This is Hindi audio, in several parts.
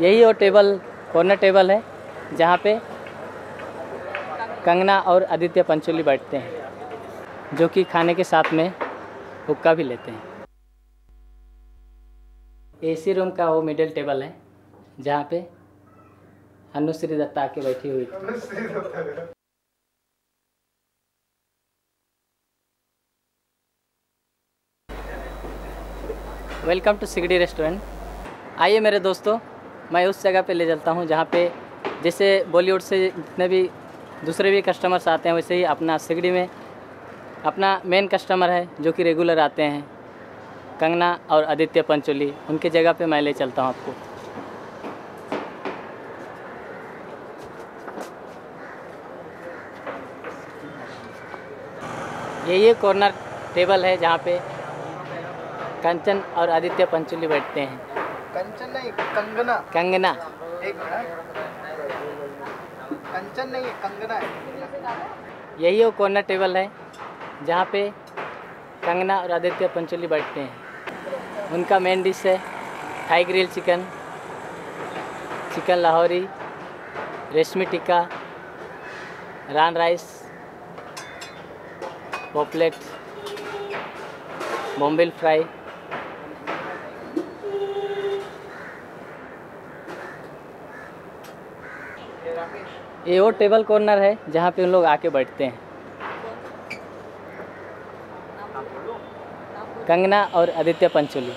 यही वो टेबल कॉर्नर टेबल है, जहाँ पे कंगना और आदित्य पंचोली बैठते हैं, जो कि खाने के साथ में हुक्का भी लेते हैं। एसी रूम का वो मिडिल टेबल है, जहाँ पे अनुश्री दत्ता आके बैठी हुई। थी वेलकम टू सिगड़ी रेस्टोरेंट आइए मेरे दोस्तों मैं उस जगह पे ले चलता हूँ जहाँ पे जैसे बॉलीवुड से जितने भी दूसरे भी कस्टमर्स आते हैं, वैसे ही अपना सिगड़ी में अपना मेन कस्टमर है, जो कि रेगुलर आते हैं। कंगना और आदित्य पंचोली, उनके जगह पे मैं ले चलता हूँ आपको। ये ये कॉर्नर टेबल है जहाँ पे कंचन और आदित्य पंचोली बैठते हैं। कंचन नहीं कंगना। कंगना। एक कंचन नहीं कंगना है। यही वो कॉर्नर टेबल है जहाँ पे कंगना और आदित्य पंचोली बैठते हैं। उनका मेन डिश है Thai grill chicken chicken Lahori reshmi tikka raan rice paplet bombil fry ये वो टेबल कॉर्नर है जहाँ पे उन लोग आके बैठते हैं। कंगना और आदित्य पंचोली।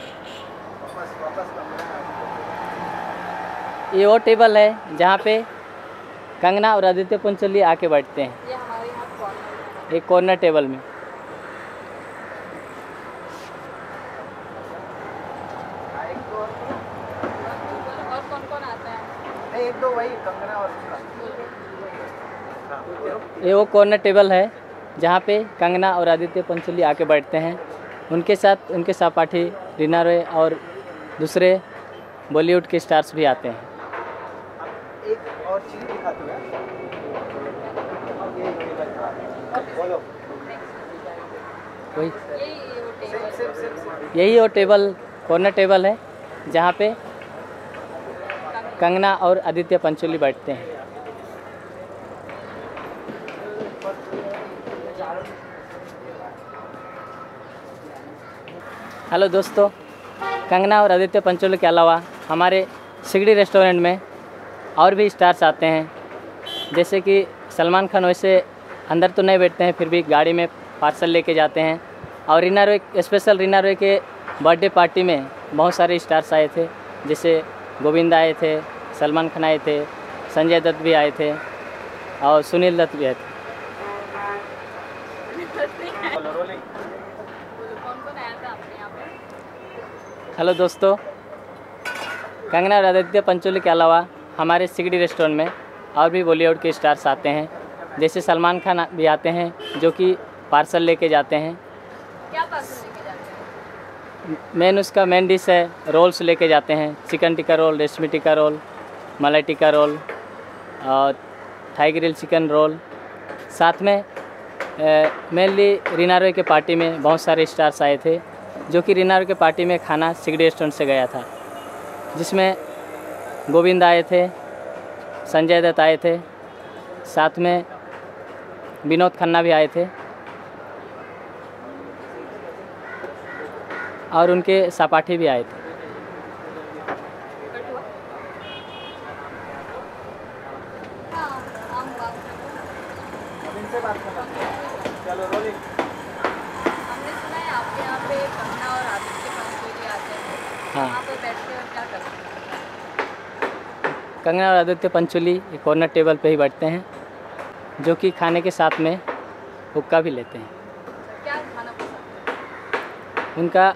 ये वो टेबल है जहाँ पे कंगना और आदित्य पंचोली आके बैठते हैं। ये एक कॉर्नर टेबल में और कौन कौन आता है नहीं एक दो वही कंगना और ये वो कॉर्नर टेबल है जहाँ पे कंगना और आदित्य पंचोली आके बैठते हैं। उनके साथ उनके सहपाठी रीना रॉय और दूसरे बॉलीवुड के स्टार्स भी आते हैं। एक और चीज़ वही। यही वो टेबल कॉर्नर टेबल है जहाँ पे कंगना और आदित्य पंचोली बैठते हैं। हेलो दोस्तों, कंगना और आदित्य पंचोली के अलावा हमारे सिगड़ी रेस्टोरेंट में और भी स्टार्स आते हैं। जैसे कि सलमान खान वैसे अंदर तो नहीं बैठते हैं, फिर भी गाड़ी में पार्सल लेके जाते हैं। और रीना रोय, स्पेशल रीना रोय के बर्थडे पार्टी में बहुत सारे स्टार्स आए थे, जैसे गोविंदा आए थे, सलमान खान आए थे, संजय दत्त भी आए थे और सुनील दत्त भी आए थे। हेलो दोस्तों, कंगना और आदित्य पंचोली के अलावा हमारे सिगड़ी रेस्टोरेंट में और भी बॉलीवुड के स्टार्स आते हैं। जैसे सलमान खान भी आते हैं, जो कि पार्सल लेके जाते हैं। क्या पार्सल लेके जाते हैं? मेन उसका मेन डिश है रोल्स लेके जाते हैं चिकन टिक्का रोल रेशमी टिक्का रोल मलाई टिक्का रोल और थाई ग्रिल चिकन रोल साथ में मेनली रीना रॉय के पार्टी में बहुत सारे स्टार्स आए थे, जो कि रीना रॉय के पार्टी में खाना सिगड़ी रेस्टोरेंट से गया था, जिसमें गोविंद आए थे, संजय दत्त आए थे, साथ में विनोद खन्ना भी आए थे। और उनके सपाठी भी आए थे। हाँ। कंगना और आदित्य पंचोली कॉर्नर टेबल पे ही बैठते हैं जो कि खाने के साथ में हुक्का भी लेते हैं। क्या खाना उनका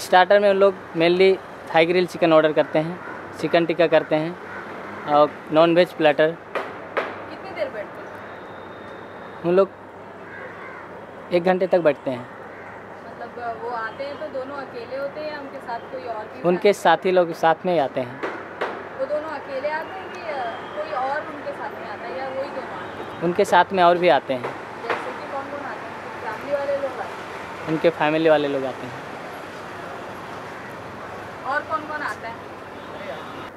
स्टार्टर में उन लोग mainly Thai grill chicken order करते हैं चिकन टिक्का करते हैं और नॉन वेज प्लेटर कितनी देर बैठते हैं? हम लोग एक घंटे तक बैठते हैं। मतलब वो आते हैं तो दोनों अकेले होते हैं या उनके साथ कोई और भी उनके साथी लोग साथ में ही आते हैं। वो दोनों अकेले आते हैं कि कोई और उनके साथ में आता है या वही दोनों आते हैं? उनके साथ में और भी आते हैं। जैसे कि कौन कौन आते हैं? फैमिली वाले लोग आते हैं? उनके फैमिली वाले लोग आते हैं और कौन कौन आता है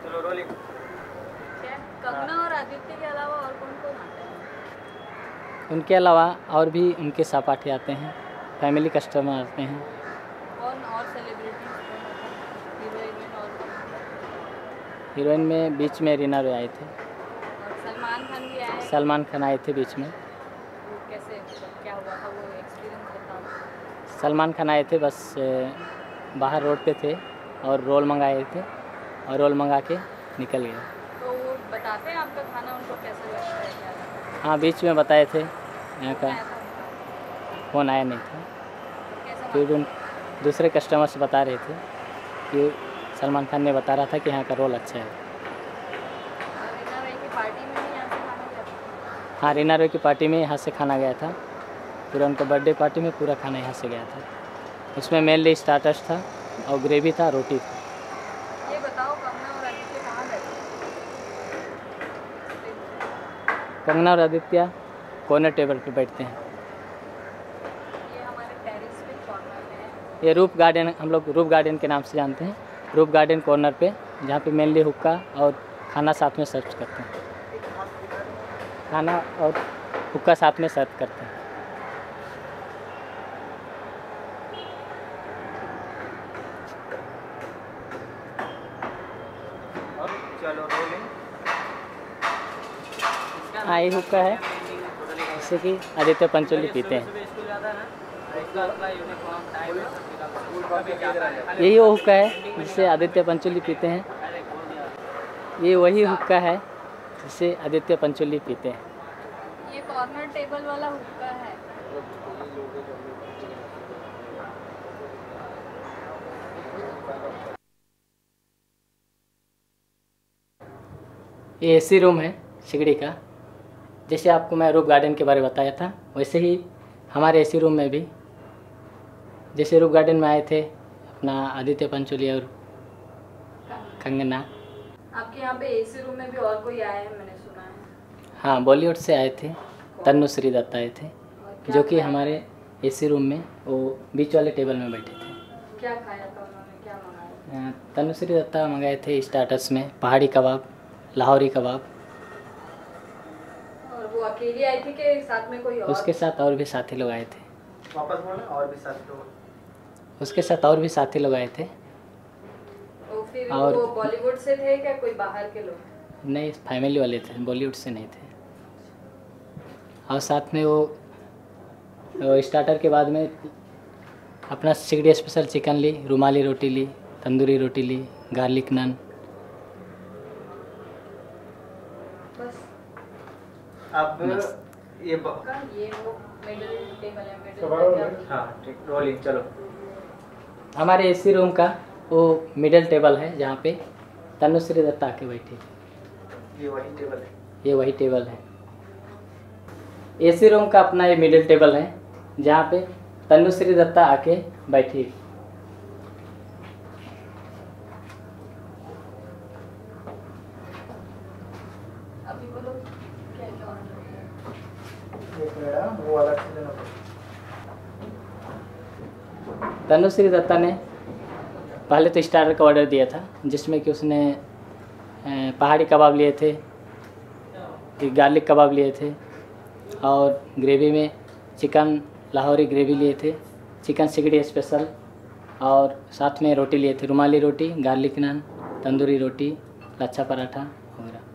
चलो रोलिंग क्या कंगना और आदित्य के अलावा और कौन कौन आते हैं? उनके अलावा और भी उनके सहपाठी आते हैं फैमिली कस्टमर आते हैं। कौन और सेलिब्रिटीज हीरोइन और कौन हीरोइन में बीच में रीना रोय आए थे। सलमान खान भी आए सलमान खान आए थे बीच में। कैसे मतलब क्या हुआ था वो एक्सपीरियंस सलमान खान आए थे बस बाहर रोड पे थे और रोल मंगाए थे। और रोल मंगा के निकल गया। तो वो बताते हैं आपका खाना उनको कैसा लगता है? है बीच में बताए थे यहाँ का? फ़ोन आया नहीं था। फिर उन दूसरे कस्टमर से बता रहे थे कि सलमान खान ने बता रहा था कि यहाँ का रोल अच्छा है। हाँ रीना रोय की पार्टी में यहाँ से खाना गया था। पूरा उनका बर्थडे पार्टी में पूरा खाना यहाँ से गया था। उसमें मेनली स्टार्टर्स था और ग्रेवी था रोटी थी। ये बताओ कंगना और आदित्य कहाँ बैठे कंगना और आदित्य कॉर्नर टेबल पे बैठते हैं। ये ये रूप गार्डन हम लोग रूप गार्डन के नाम से जानते हैं। रूप गार्डन कॉर्नर पे, जहाँ पे मेनली हुक्का और खाना साथ में सर्व करते हैं। खाना और हुक्का साथ में सर्व करते हैं और चलो रोलिंग ये हुक्का है। जिससे कि आदित्य पंचोली पीते हैं। यही वो हुक्का है जिससे आदित्य पंचोली पीते हैं। ये वही हुक्का है जिसे आदित्य पंचोली पीते हैं। ये कॉर्नर टेबल वाला हुक्का है। ये एसी रूम है सिगड़ी का। जैसे आपको मैं रूप गार्डन के बारे में बताया था वैसे ही हमारे एसी रूम में भी। जैसे रूप गार्डन में आए थे अपना आदित्य पंचोली और कंगना। आपके यहाँ पे एसी रूम में भी और कोई आया है? मैंने सुना है। हाँ बॉलीवुड से आए थे। तन्नु श्री दत्त आए थे। जो कि? हमारे एसी रूम में वो बीच वाले टेबल में बैठे थे। क्या खाया था उन्होंने? क्या मंगाया? तनुश्री दत्ता मंगाए थे स्टार्टर्स में पहाड़ी कबाब लाहौरी कबाब। वो अकेली आई थी कि साथ में कोई और? उसके साथ और भी साथी लोग आए थे। वापस बोलना और भी साथ लोग? उसके साथ और भी साथी लोग आए थे। वो फिर और- वो बॉलीवुड से थे क्या कोई बाहर के लोग? नहीं फैमिली वाले थे बॉलीवुड से नहीं थे। और साथ में वो, वो स्टार्टर के बाद में अपना सिगड़ी स्पेशल चिकन ली रुमाली रोटी ली तंदूरी रोटी ली गार्लिक नान अब ये ये वो मिडिल टेबल है मिडिल हाँ ठीक रोलिंग चलो। हमारे एसी रूम का वो मिडिल टेबल है जहाँ पे तनुश्री दत्ता आके बैठी ये वही टेबल है। ये वही टेबल है। एसी रूम का अपना ये मिडिल टेबल है जहाँ पे तनुश्री दत्ता आके बैठी। अभी बोलो। तनुश्री दत्ता ने पहले तो स्टार्टर का ऑर्डर दिया था, जिसमें कि उसने पहाड़ी कबाब लिए थे गार्लिक कबाब लिए थे, और ग्रेवी में चिकन लाहौरी ग्रेवी लिए थे चिकन सिगड़ी स्पेशल और साथ में रोटी लिए थे, रुमाली रोटी गार्लिक नान तंदूरी रोटी, लच्छा पराठा, वगैरह।